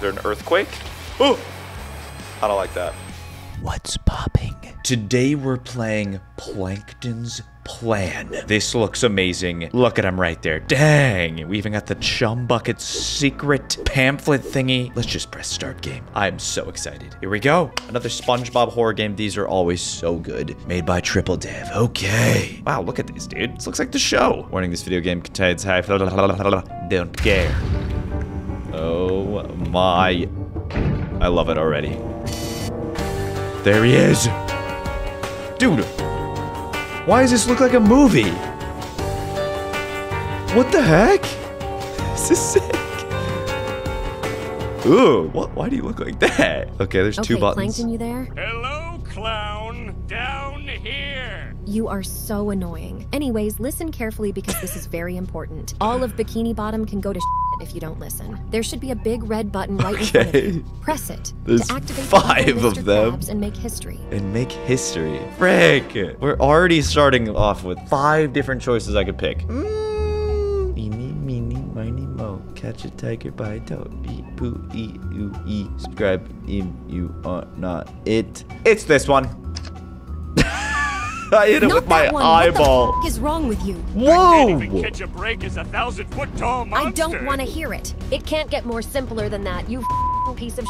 Is there an earthquake? Oh! I don't like that. What's popping? Today we're playing Plankton's Plan. This looks amazing. Look at him right there. Dang. We even got the Chum Bucket secret pamphlet thingy. Let's just press start game. I'm so excited. Here we go. Another SpongeBob horror game. These are always so good. Made by Triple Dev. Okay. Wow, look at this, dude. This looks like the show. Warning, this video game contains high... Don't care. Oh my... I love it already. There he is. Dude. Why does this look like a movie? What the heck? This is sick. Ooh, what, why do you look like that? Okay, there's two Okay, buttons. Plankton, you there? Hello, clown. Down here. You are so annoying. Anyways, listen carefully because this is very important. All of Bikini Bottom can go to if you don't listen. There should be a big red button right in front of you. Press it There's to activate five the of them. Krabs and make history. and make history. Frick! We're already starting off with five different choices I could pick. Mm. Eeny, meeny, miny, mo. Catch a tiger by a toe. Eat, poo, eat, ooh, eat. Subscribe if you are not it. It's this one. I hit it Not with my that one. eyeball. What the is wrong with you? Can't even Whoa! catch a break as a thousand foot tall monster. I don't want to hear it. It can't get more simpler than that. You piece of.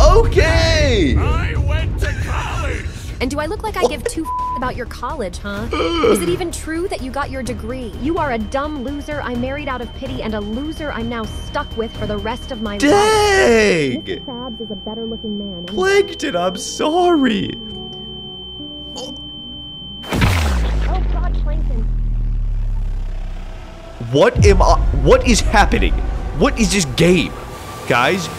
Okay! I went to college. And do I look like I give two f- about your college, huh? Is it even true that you got your degree? You are a dumb loser I married out of pity and a loser I'm now stuck with for the rest of my life. Dang! Mr. Krabs is a better looking man. Plankton, I'm sorry. What am I? What is happening? What is this game? Guys,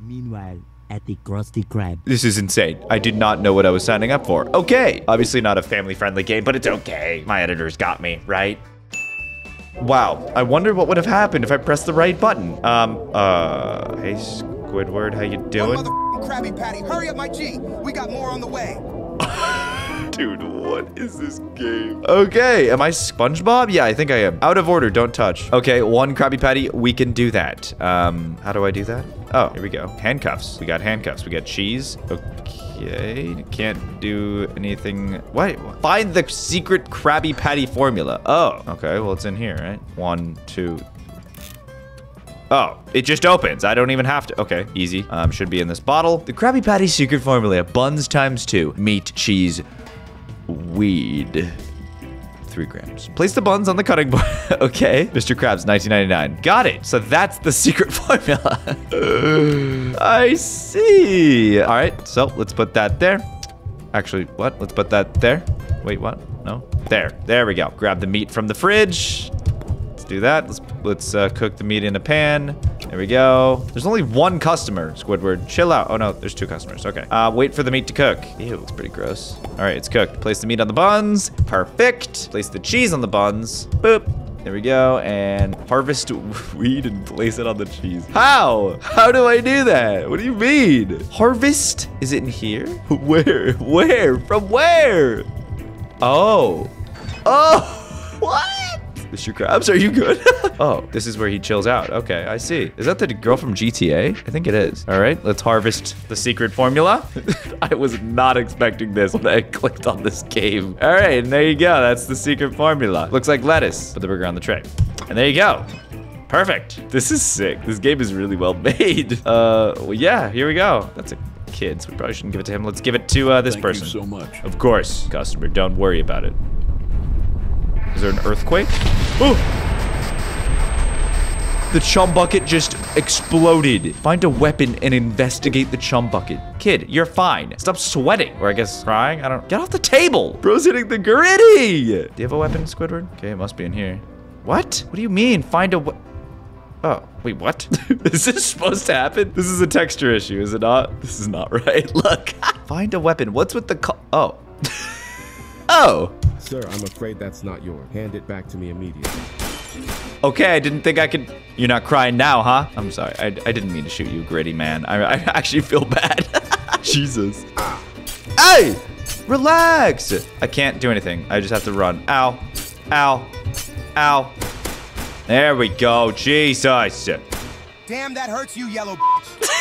Meanwhile, at the Krusty Krab. this is insane. I did not know what I was signing up for. Okay. Obviously not a family-friendly game, but it's okay. My editors got me, right? Wow. I wonder what would have happened if I pressed the right button. Um, uh, hey Squidward, how you One doing? motherfucking Krabby Patty. Hurry up, my G. We got more on the way. Dude, what is this game? Okay, am I SpongeBob? Yeah, I think I am. Out of order, don't touch. Okay, one Krabby Patty, we can do that. Um, how do I do that? Oh, here we go. Handcuffs. We got handcuffs. We got cheese. Okay, can't do anything. What? Find the secret Krabby Patty formula. Oh, okay, well, it's in here, right? One, two, Oh, it just opens. I don't even have to. Okay, easy. Um, should be in this bottle. The Krabby Patty secret formula: buns times two, meat, cheese, weed. Three grams. Place the buns on the cutting board. okay. Mr. Krabs, 1999. Got it. So that's the secret formula. I see. All right. So let's put that there. Actually, what? Let's put that there. Wait, what? No. There. There we go. Grab the meat from the fridge. Let's do that. Let's let's uh, cook the meat in a pan. There we go. There's only one customer, Squidward. Chill out. Oh no, there's two customers. Okay. Uh, wait for the meat to cook. Ew, it's pretty gross. All right, it's cooked. Place the meat on the buns. Perfect. Place the cheese on the buns. Boop. There we go. And harvest weed and place it on the cheese. How? How do I do that? What do you mean? Harvest? Is it in here? Where? Where? From where? Oh. Oh. What? Mr. Krabs, are you good? oh, this is where he chills out. Okay, I see. Is that the girl from GTA? I think it is. All right, let's harvest the secret formula. I was not expecting this when I clicked on this game. All right, and there you go. That's the secret formula. Looks like lettuce. Put the burger on the tray. And there you go. Perfect. This is sick. This game is really well made. Uh, well, yeah, here we go. That's a kid, so we probably shouldn't give it to him. Let's give it to uh, this Thank person. you so much. Of course, customer. Don't worry about it. Is there an earthquake? The chum bucket just exploded. Find a weapon and investigate the chum bucket. Kid, you're fine. Stop sweating. Or I guess crying. I don't. Get off the table. Bro's hitting the gritty. Do you have a weapon, Squidward? Okay, it must be in here. What? What do you mean? Find a Oh, wait, what? is this supposed to happen? This is a texture issue, is it not? This is not right. Look. Find a weapon. What's with the Oh. oh. Sir, I'm afraid that's not yours. Hand it back to me immediately. Okay, I didn't think I could. You're not crying now, huh? I'm sorry. I, I didn't mean to shoot you, gritty man. I, I actually feel bad. Jesus. Hey! Relax! I can't do anything. I just have to run. Ow. Ow. Ow. There we go. Jesus. Damn, that hurts you, yellow bitch.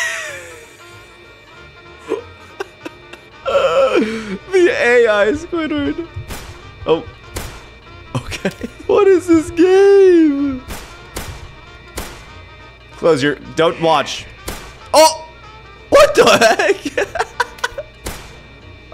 The AI Squidward. Oh. Okay. What is this game? Close your. Don't watch. Oh! What the heck?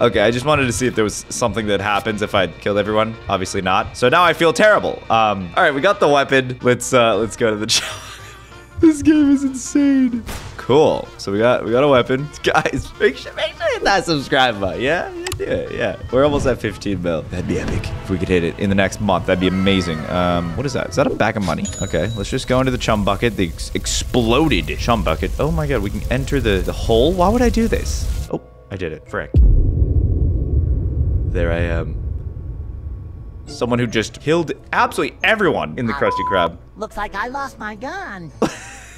okay, I just wanted to see if there was something that happens if I killed everyone. Obviously not. So now I feel terrible. Um. All right, we got the weapon. Let's uh. Let's go to the. this game is insane. Cool. So we got we got a weapon, guys. Make sure make sure you hit that subscribe button. Yeah, do it. Yeah, we're almost at 15 mil. That'd be epic if we could hit it in the next month. That'd be amazing. Um, what is that? Is that a bag of money? Okay, let's just go into the chum bucket. The ex exploded chum bucket. Oh my god, we can enter the the hole. Why would I do this? Oh, I did it. Frick. There I am. Someone who just killed absolutely everyone in the Krusty Krab. Looks like I lost my gun.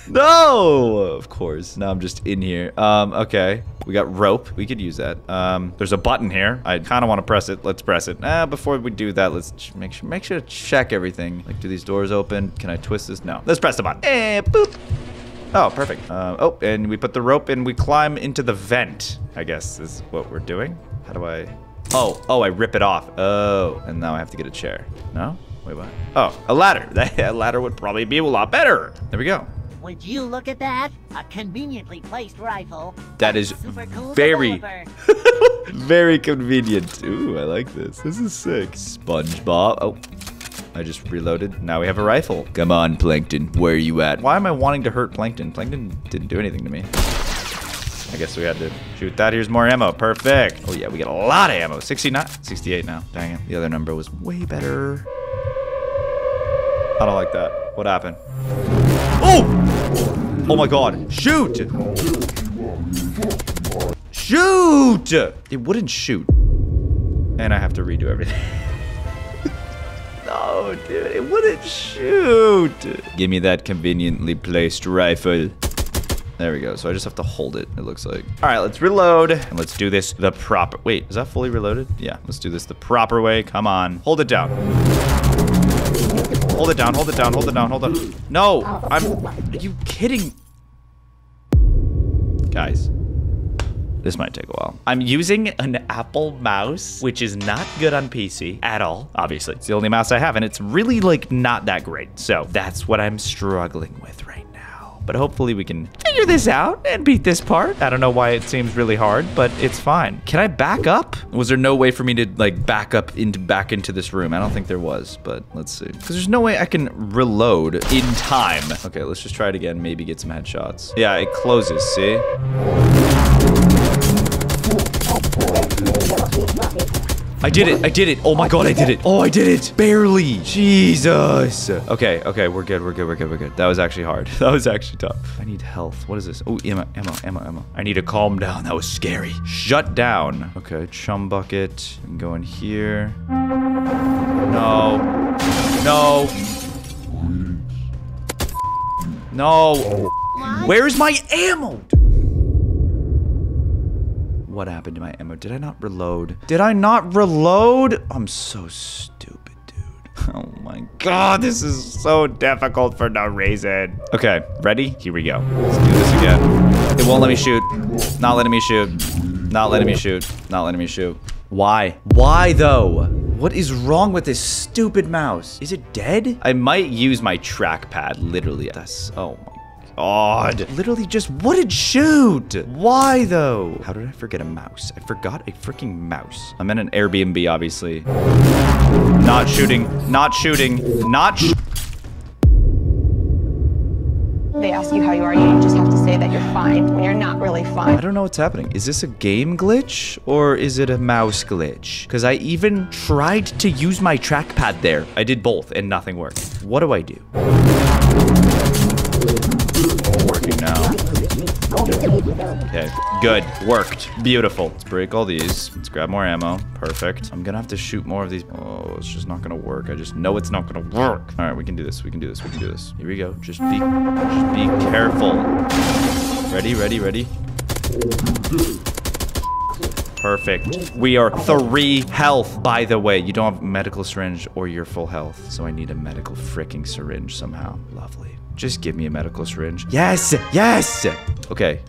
No, of course. Now I'm just in here. Um, okay. We got rope. We could use that. Um, there's a button here. I kind of want to press it. Let's press it. Ah, before we do that, let's make sure make sure to check everything. Like, do these doors open? Can I twist this? No. Let's press the button. And boop. Oh, perfect. Uh, oh, and we put the rope and we climb into the vent. I guess is what we're doing. How do I? Oh, oh, I rip it off. Oh, and now I have to get a chair. No? Wait, what? Oh, a ladder. That ladder would probably be a lot better. There we go. Would you look at that? A conveniently placed rifle. That is cool very, very convenient. Ooh, I like this. This is sick. SpongeBob. Oh, I just reloaded. Now we have a rifle. Come on, Plankton. Where are you at? Why am I wanting to hurt Plankton? Plankton didn't do anything to me. I guess we had to shoot that. Here's more ammo. Perfect. Oh, yeah, we got a lot of ammo. 69, 68 now. Dang it. The other number was way better. I don't like that. What happened? Oh! Oh my god. Shoot! Shoot! It wouldn't shoot. And I have to redo everything. no, dude, it wouldn't shoot. Give me that conveniently placed rifle. There we go. So I just have to hold it, it looks like. All right, let's reload. And let's do this the proper... Wait, is that fully reloaded? Yeah, let's do this the proper way. Come on. Hold it down. Hold it down, hold it down, hold it down, hold it. No, I'm... Are you kidding? Guys. This might take a while. I'm using an Apple mouse, which is not good on PC at all. Obviously, it's the only mouse I have, and it's really like not that great. So that's what I'm struggling with right now. But hopefully we can figure this out and beat this part. I don't know why it seems really hard, but it's fine. Can I back up? Was there no way for me to like back up into back into this room? I don't think there was, but let's see. Because there's no way I can reload in time. Okay, let's just try it again. Maybe get some headshots. Yeah, it closes. See? I did it. I did it. Oh my god, I did it. Oh, I did it. Barely. Jesus. Okay, okay, we're good. We're good. We're good. We're good. That was actually hard. That was actually tough. I need health. What is this? Oh, Emma, Emma, Emma, Emma. I need to calm down. That was scary. Shut down. Okay, chum bucket. And go in here. No. No. No. Where's my ammo? What happened to my ammo? Did I not reload? Did I not reload? I'm so stupid, dude. Oh my god, this is so difficult for no reason. Okay, ready? Here we go. Let's do this again. It won't let me shoot. Not letting me shoot. Not letting me shoot. Not letting me shoot. Why? Why though? What is wrong with this stupid mouse? Is it dead? I might use my trackpad, literally. That's, oh my God. Literally just wouldn't shoot. Why though? How did I forget a mouse? I forgot a freaking mouse. I'm in an Airbnb, obviously. Not shooting. Not shooting. Not sh They ask you how you are, you just have to say that you're fine when you're not really fine. I don't know what's happening. Is this a game glitch or is it a mouse glitch? Because I even tried to use my trackpad there. I did both and nothing worked. What do I do? Working now. Okay, good. Worked. Beautiful. Let's break all these. Let's grab more ammo. Perfect. I'm gonna have to shoot more of these. Oh, it's just not gonna work. I just know it's not gonna work. All right, we can do this. We can do this. We can do this. Here we go. Just be, just be careful. Ready, ready, ready. Perfect. We are three health. By the way, you don't have medical syringe or your full health, so I need a medical freaking syringe somehow. Lovely. Just give me a medical syringe. Yes! Yes! Okay.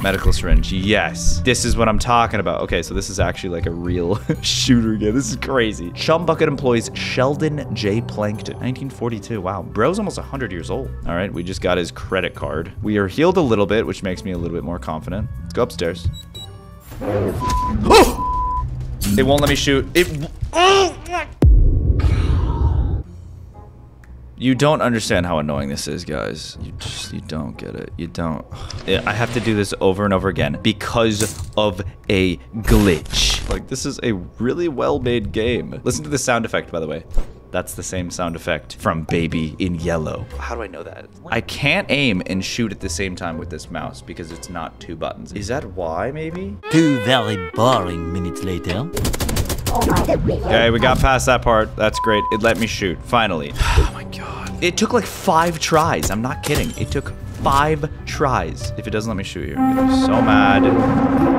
Medical syringe. Yes. This is what I'm talking about. Okay, so this is actually like a real shooter game. This is crazy. Chum Bucket employs Sheldon J. Plankton. 1942. Wow. Bro's almost 100 years old. All right, we just got his credit card. We are healed a little bit, which makes me a little bit more confident. Let's go upstairs. Oh! It won't let me shoot. It. Oh! You don't understand how annoying this is, guys. You just, you don't get it. You don't. I have to do this over and over again because of a glitch. Like, this is a really well-made game. Listen to the sound effect, by the way. That's the same sound effect from Baby in Yellow. How do I know that? I can't aim and shoot at the same time with this mouse because it's not two buttons. Is that why, maybe? Two very boring minutes later. Okay, we got past that part. That's great. It let me shoot, finally. Oh my god. It took like five tries. I'm not kidding. It took five tries. If it doesn't let me shoot you, I'm so mad.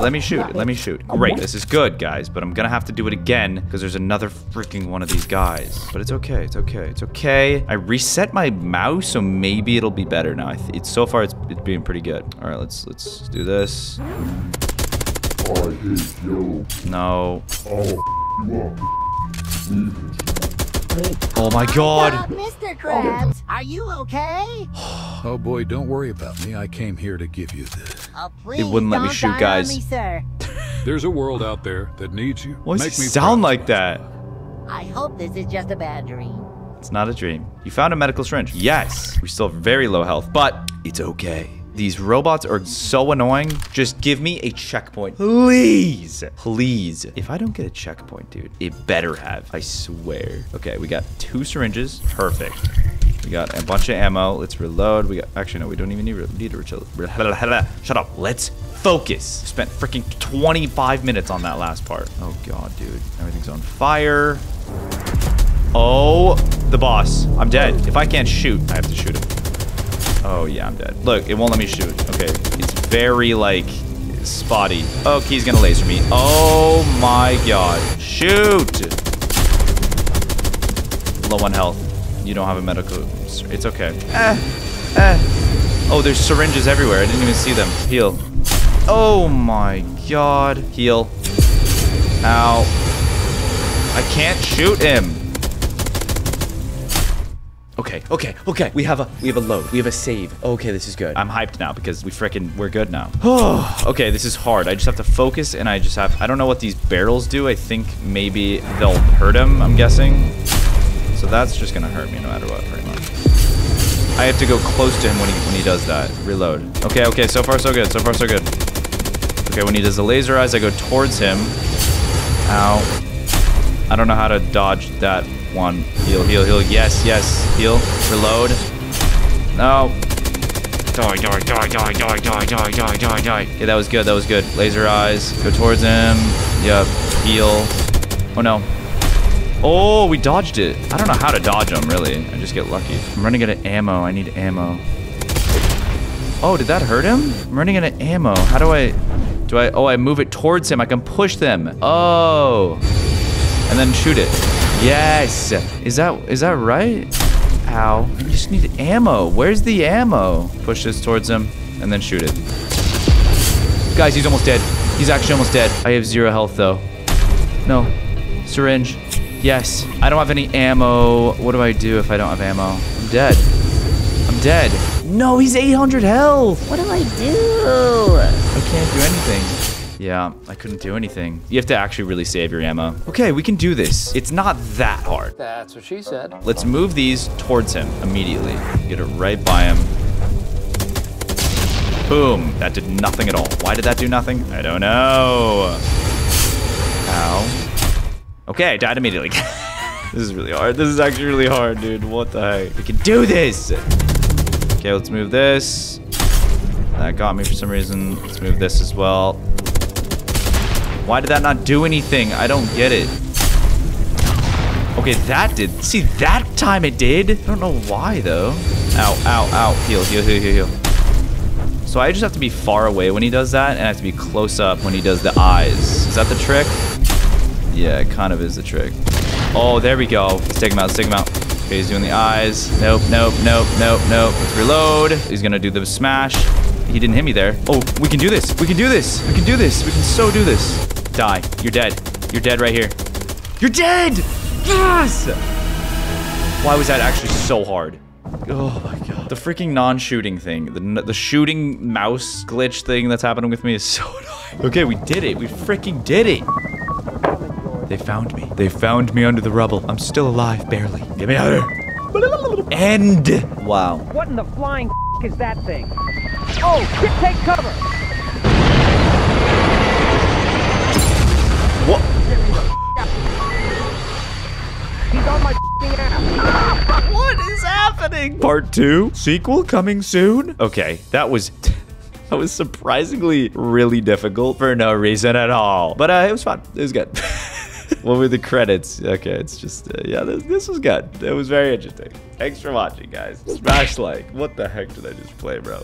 Let me shoot. Let me shoot. Great. This is good, guys. But I'm gonna have to do it again because there's another freaking one of these guys. But it's okay. It's okay. It's okay. I reset my mouse, so maybe it'll be better now. It's so far it's, it's being pretty good. All right, let's let's do this. No. Oh Oh my god. Mr. Krabs, are you okay? Oh boy, don't worry about me. I came here to give you this. Oh, please wouldn't let me shoot, guys. me, sir. There's a world out there that needs you. Why does Make he me sound like that? I hope this is just a bad dream. It's not a dream. You found a medical syringe. Yes. We still have very low health, but it's okay. These robots are so annoying. Just give me a checkpoint. Please. Please. If I don't get a checkpoint, dude, it better have. I swear. Okay, we got two syringes. Perfect. We got a bunch of ammo. Let's reload. We got actually no, we don't even need, need to reload. Shut up. Let's focus. Spent freaking 25 minutes on that last part. Oh god, dude. Everything's on fire. Oh, the boss. I'm dead. If I can't shoot, I have to shoot him. Oh, yeah, I'm dead. Look, it won't let me shoot. Okay, it's very, like, spotty. Oh, he's gonna laser me. Oh, my God. Shoot! Low on health. You don't have a medical... It's okay. Eh, eh. Oh, there's syringes everywhere. I didn't even see them. Heal. Oh, my God. Heal. Ow. I can't shoot him. Okay, okay, okay. We have a we have a load. We have a save. Okay, this is good. I'm hyped now because we frickin' we're good now. Oh, okay, this is hard. I just have to focus and I just have I don't know what these barrels do. I think maybe they'll hurt him, I'm guessing. So that's just gonna hurt me no matter what, pretty much. I have to go close to him when he when he does that. Reload. Okay, okay, so far so good. So far so good. Okay, when he does the laser eyes, I go towards him. Ow. I don't know how to dodge that one. Heal, heal, heal. Yes, yes. Heal. Reload. No. Die, die, die, die, die, die, die, die, die, die. Okay, that was good. That was good. Laser eyes. Go towards him. Yep. Heal. Oh, no. Oh, we dodged it. I don't know how to dodge them, really. I just get lucky. I'm running out of ammo. I need ammo. Oh, did that hurt him? I'm running out of ammo. How do I... Do I... Oh, I move it towards him. I can push them. Oh. And then shoot it. Yes. Is that... Is that right? Ow. You just need ammo. Where's the ammo? Push this towards him and then shoot it. Guys, he's almost dead. He's actually almost dead. I have zero health, though. No. Syringe. Yes. I don't have any ammo. What do I do if I don't have ammo? I'm dead. I'm dead. No, he's 800 health. What do I do? I can't do anything. Yeah, I couldn't do anything. You have to actually really save your ammo. Okay, we can do this. It's not that hard. That's what she said. Let's move these towards him immediately. Get it right by him. Boom. That did nothing at all. Why did that do nothing? I don't know. Ow. Okay, I died immediately. this is really hard. This is actually really hard, dude. What the heck? We can do this. Okay, let's move this. That got me for some reason. Let's move this as well. Why did that not do anything? I don't get it. Okay, that did. See, that time it did. I don't know why, though. Ow, ow, ow. Heal, heal, heal, heal, heal. So I just have to be far away when he does that, and I have to be close up when he does the eyes. Is that the trick? Yeah, it kind of is the trick. Oh, there we go. Let's take him out. Let's take him out. Okay, he's doing the eyes. Nope, nope, nope, nope, nope. Let's reload. He's gonna do the smash. He didn't hit me there. Oh, we can do this. We can do this. We can do this. We can so do this. Die. You're dead. You're dead right here. You're dead! Yes! Why was that actually so hard? Oh my god. The freaking non-shooting thing, the, the shooting mouse glitch thing that's happening with me is so annoying. Okay, we did it. We freaking did it. They found me. They found me under the rubble. I'm still alive, barely. Get me out of here. End. Wow. What in the flying is that thing? Oh, shit, take cover! What? He's on my ass. What is happening? Part two? Sequel coming soon? Okay, that was... That was surprisingly really difficult for no reason at all. But uh, it was fun. It was good. what were the credits? Okay, it's just, uh, yeah, this, this was good. It was very interesting. Thanks for watching, guys. Smash like. What the heck did I just play, bro?